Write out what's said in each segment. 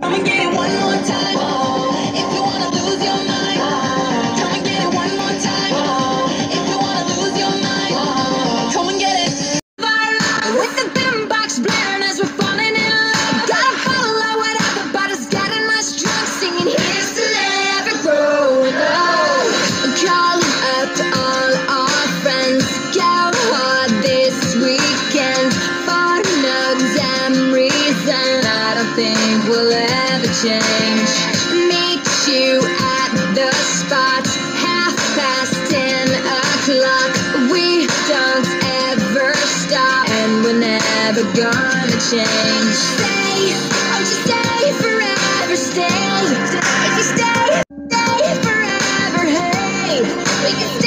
I'ma get it one more time. change. Meet you at the spot. Half past ten o'clock. We don't ever stop. And we're never gonna change. Stay oh just stay forever. Stay if you stay stay forever. Hey we can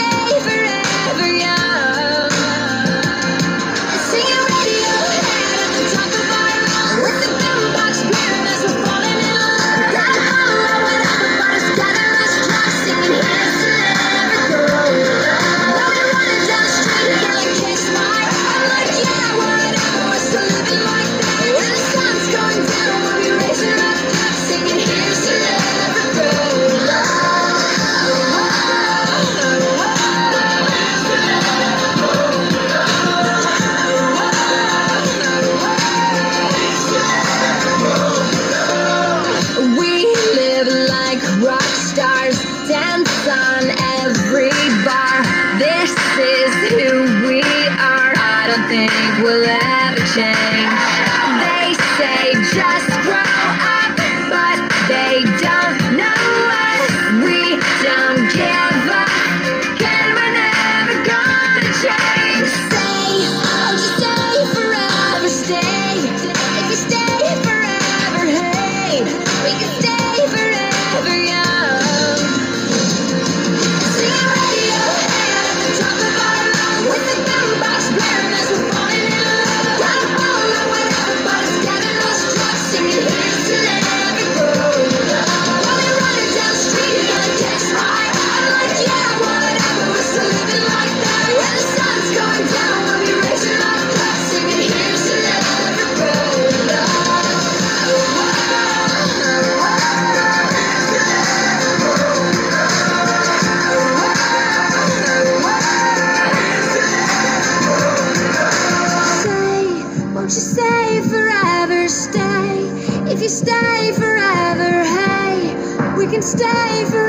change. They say just grow up, but they don't. stay forever. Hey, we can stay forever.